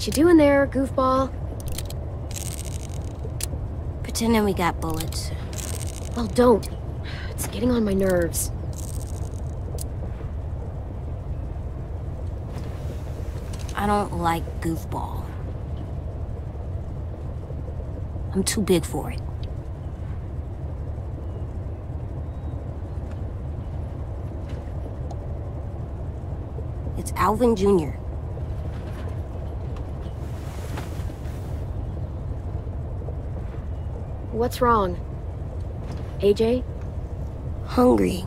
What you doing there, goofball? Pretending we got bullets. Well, don't. It's getting on my nerves. I don't like goofball. I'm too big for it. It's Alvin Jr. What's wrong? AJ? Hungry.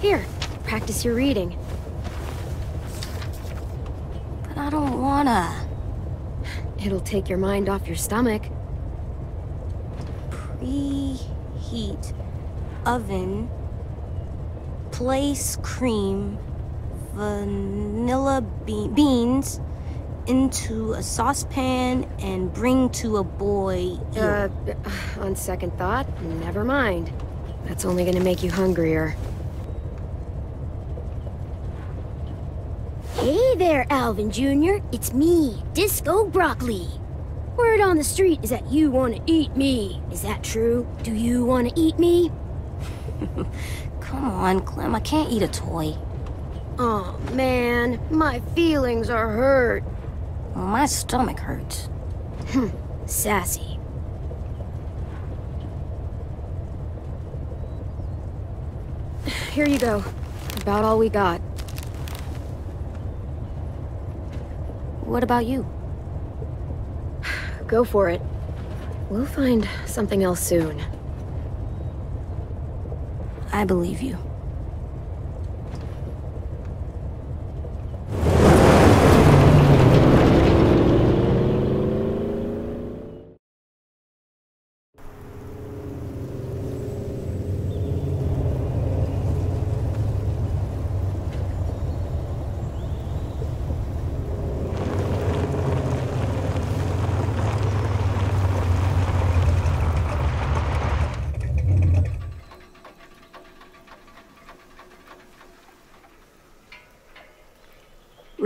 Here, practice your reading. But I don't wanna. It'll take your mind off your stomach. Preheat oven. Place cream, vanilla be beans into a saucepan and bring to a boil. Uh, on second thought, never mind. That's only gonna make you hungrier. Hey there, Alvin Jr. It's me, Disco Broccoli. Word on the street is that you want to eat me. Is that true? Do you want to eat me? Come on, Clem, I can't eat a toy. Oh man, my feelings are hurt. Well, my stomach hurts. Hmm, sassy. Here you go. About all we got. What about you? Go for it. We'll find something else soon. I believe you.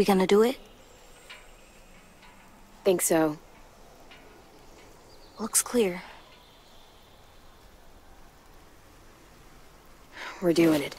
We gonna do it? Think so. Looks clear. We're doing it.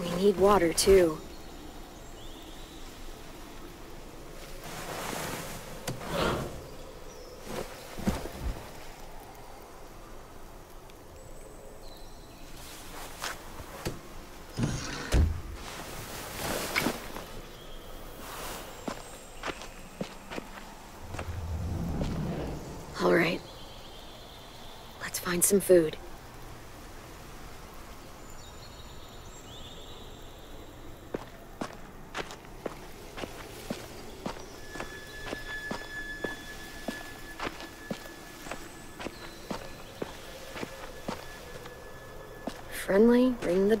We need water, too. All right. Let's find some food.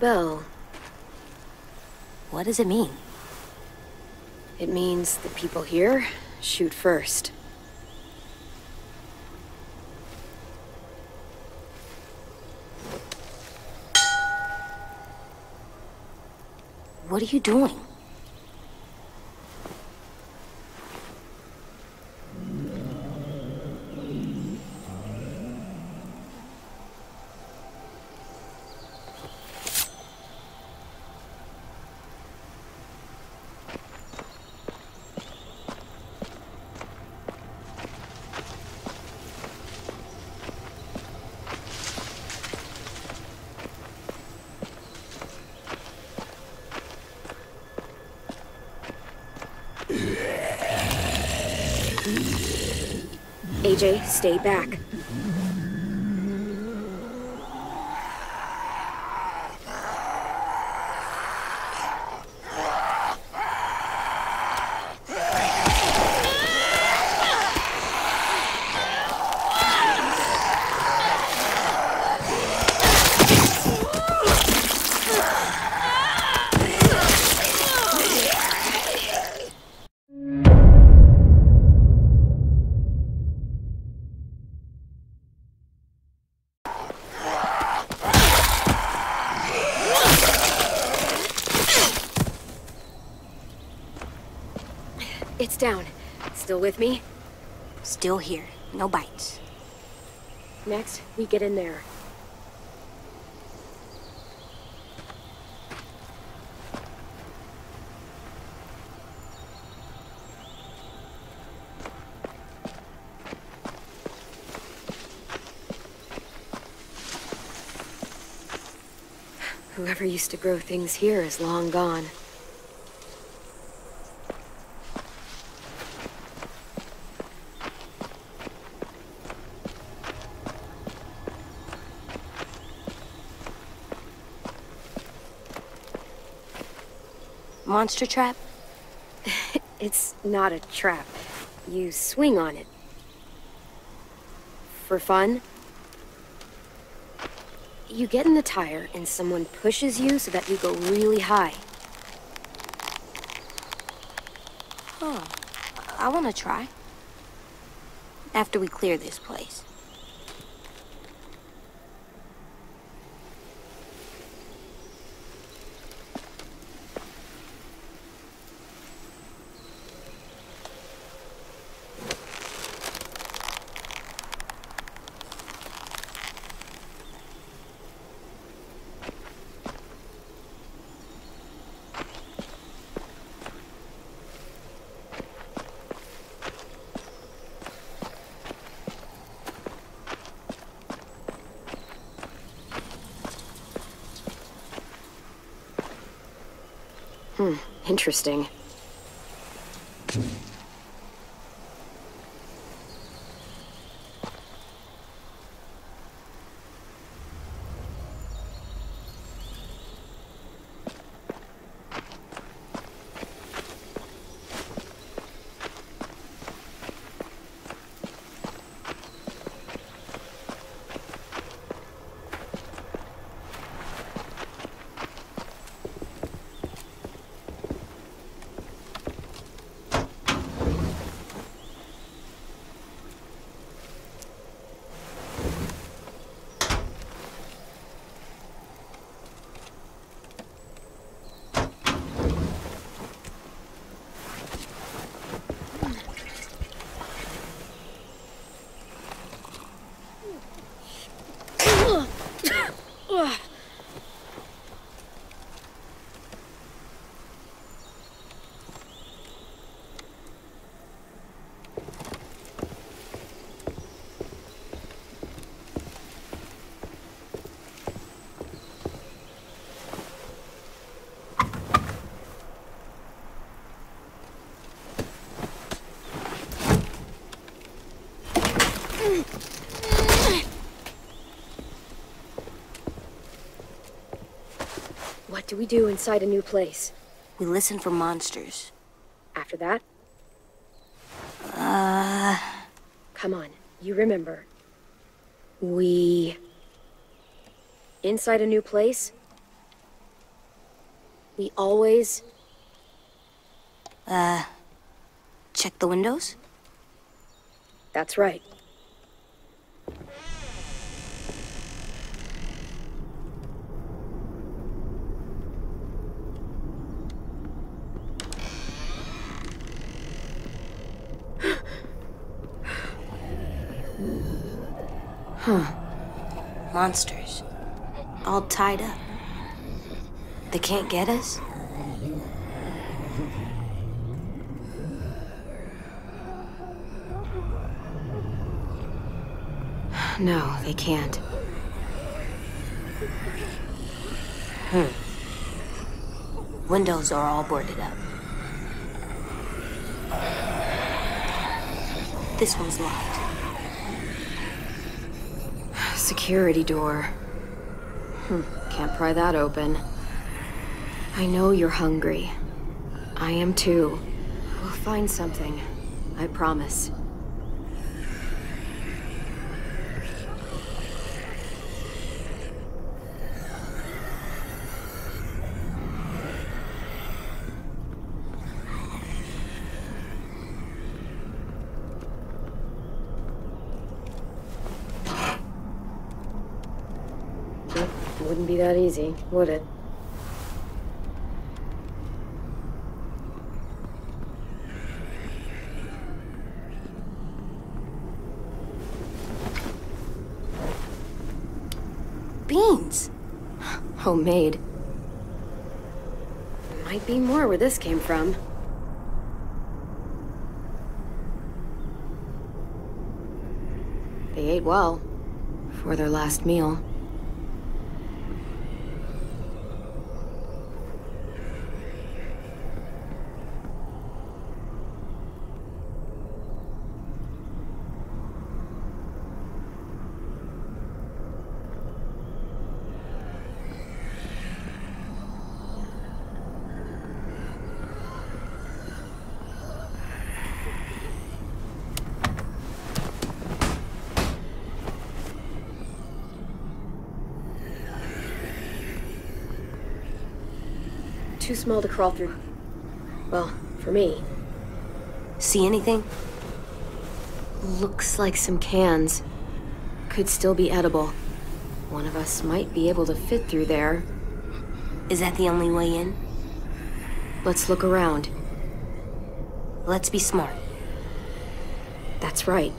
Bell. What does it mean? It means the people here shoot first. What are you doing? AJ, stay back. It's down. Still with me? Still here. No bites. Next, we get in there. Whoever used to grow things here is long gone. Monster trap? It's not a trap. You swing on it. For fun? You get in the tire and someone pushes you so that you go really high. Huh. I want to try. After we clear this place. Hmm, interesting. What do we do inside a new place? We listen for monsters. After that? Uh, Come on, you remember. We... Inside a new place? We always... uh, check the windows? That's right. Monsters. All tied up. They can't get us? No, they can't. Hmm. Windows are all boarded up. This one's locked. Security door. Hmm, can't pry that open. I know you're hungry. I am too. We'll find something. I promise. Wouldn't be that easy, would it? Beans. Homemade. Might be more where this came from. They ate well for their last meal. Too small to crawl through. Well, for me. See anything? Looks like some cans. Could still be edible. One of us might be able to fit through there. Is that the only way in? Let's look around. Let's be smart. That's right.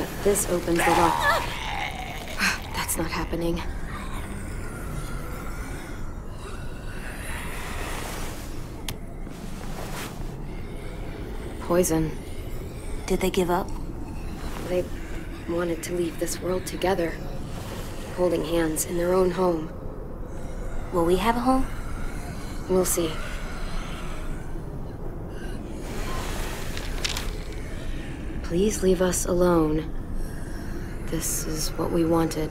But this opens the lock. That's not happening. Poison. Did they give up? They wanted to leave this world together, holding hands in their own home. Will we have a home? We'll see. Please leave us alone. This is what we wanted.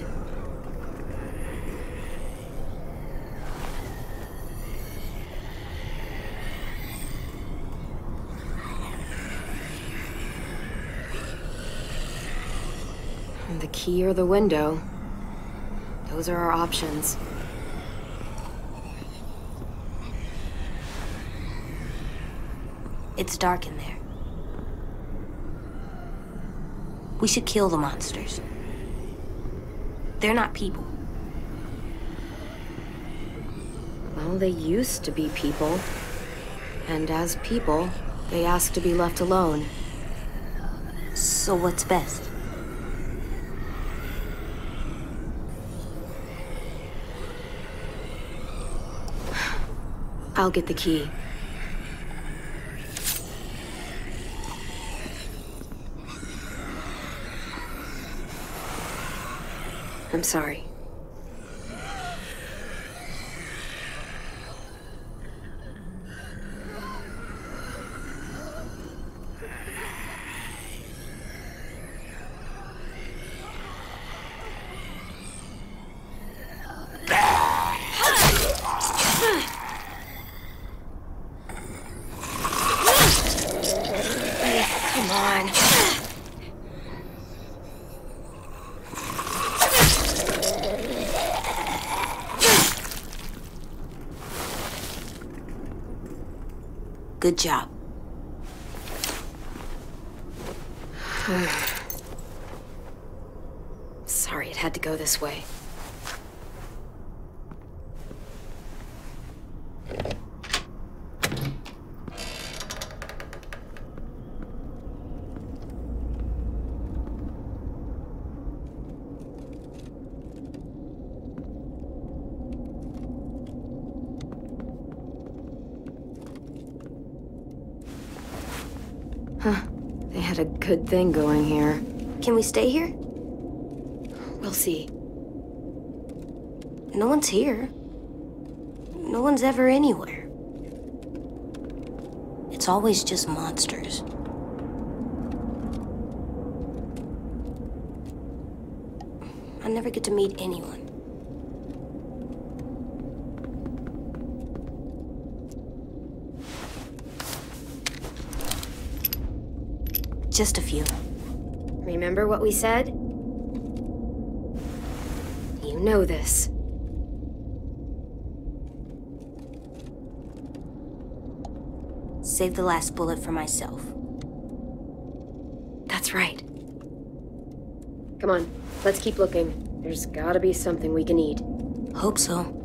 The key or the window. Those are our options. It's dark in there. We should kill the monsters. They're not people. Well, they used to be people. And as people, they ask to be left alone. So what's best? I'll get the key. I'm sorry. Come on. Good job. Sorry it had to go this way. Huh. A good thing going here. Can we stay here? We'll see. No one's here. No one's ever anywhere. It's always just monsters. I never get to meet anyone. Just a few. Remember what we said? You know this. Save the last bullet for myself. That's right. Come on, let's keep looking. There's gotta be something we can eat. Hope so.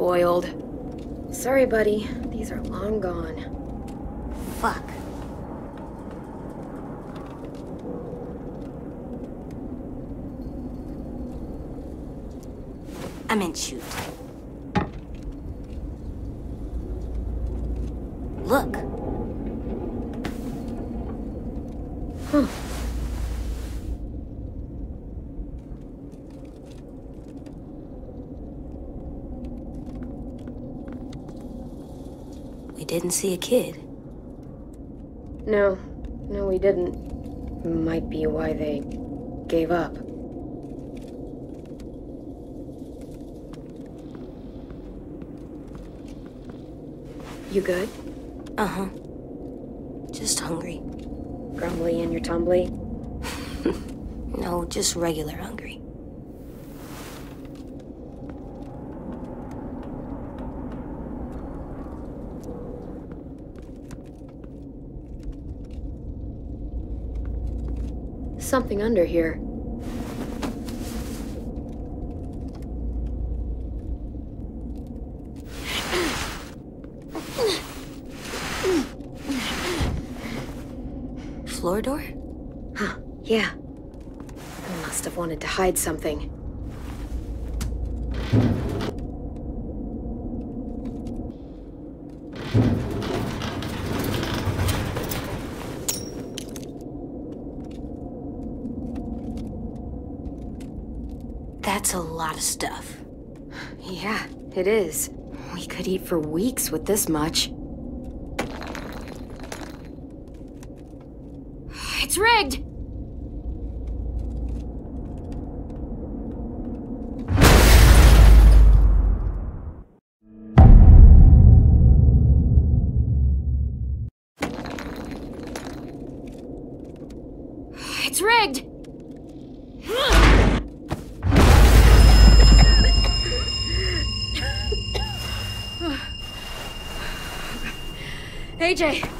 Spoiled. Sorry, buddy. These are long gone. Fuck. I meant shoot. Look. Huh. Didn't see a kid. No. No, we didn't. Might be why they gave up. You good? Uh huh. Just hungry. Grumbly in your tumbly? No, just regular hungry. Something under here. Floor door? Huh, yeah. I must have wanted to hide something. That's a lot of stuff. Yeah, it is. We could eat for weeks with this much. It's rigged! It's rigged! AJ!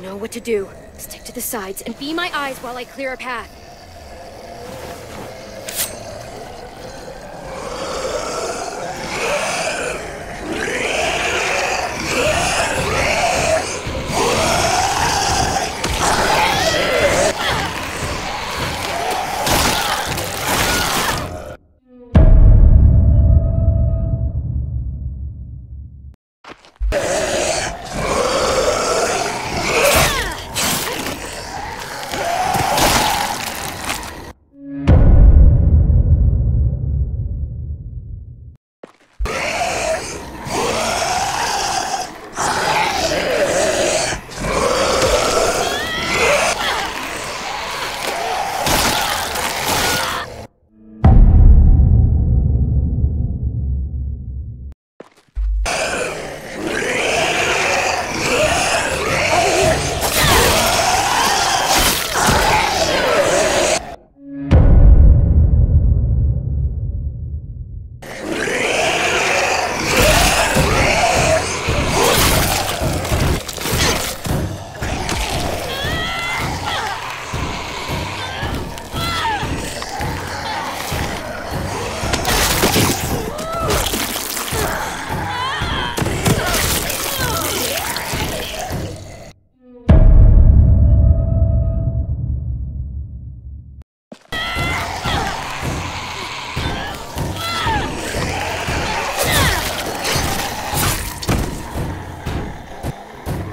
Know what to do. Stick to the sides and be my eyes while I clear a path.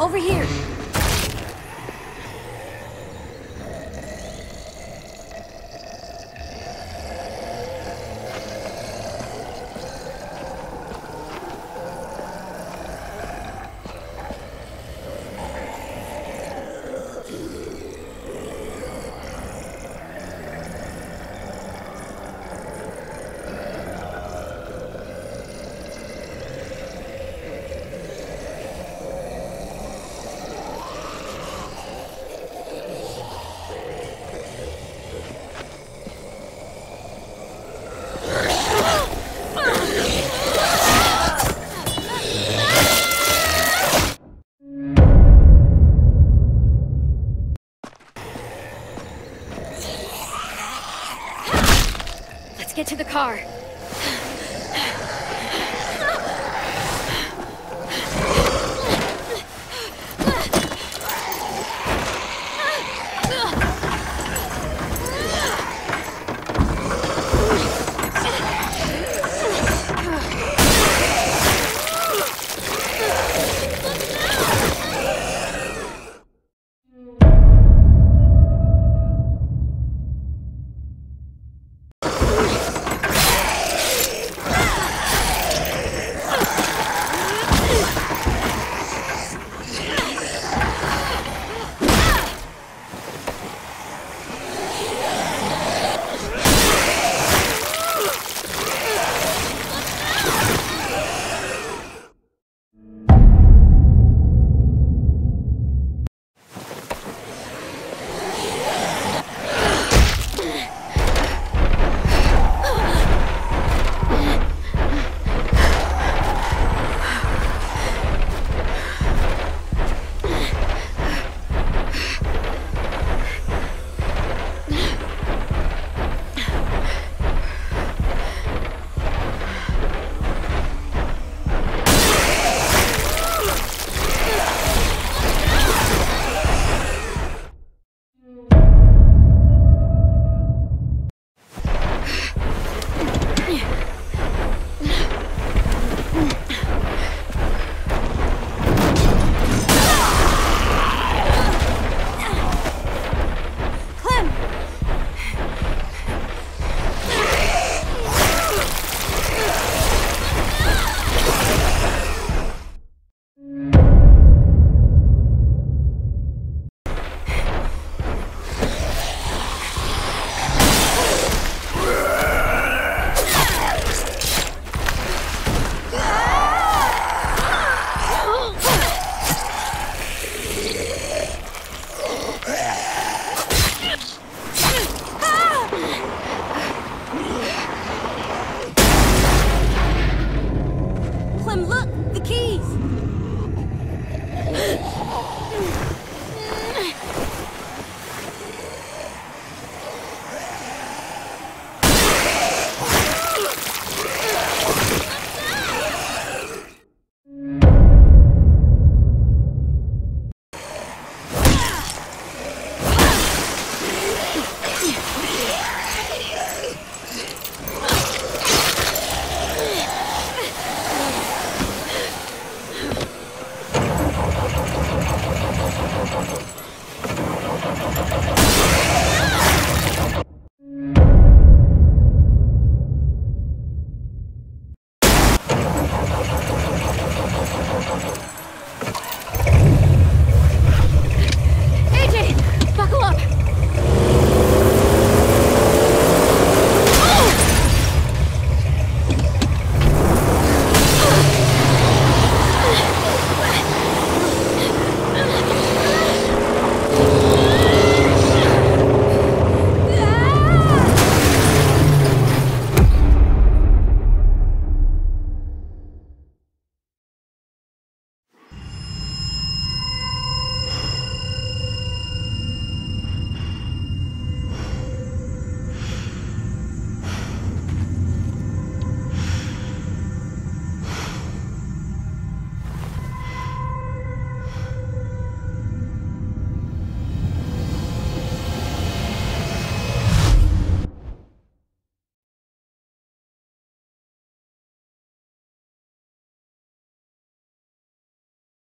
Over here. Get to the car.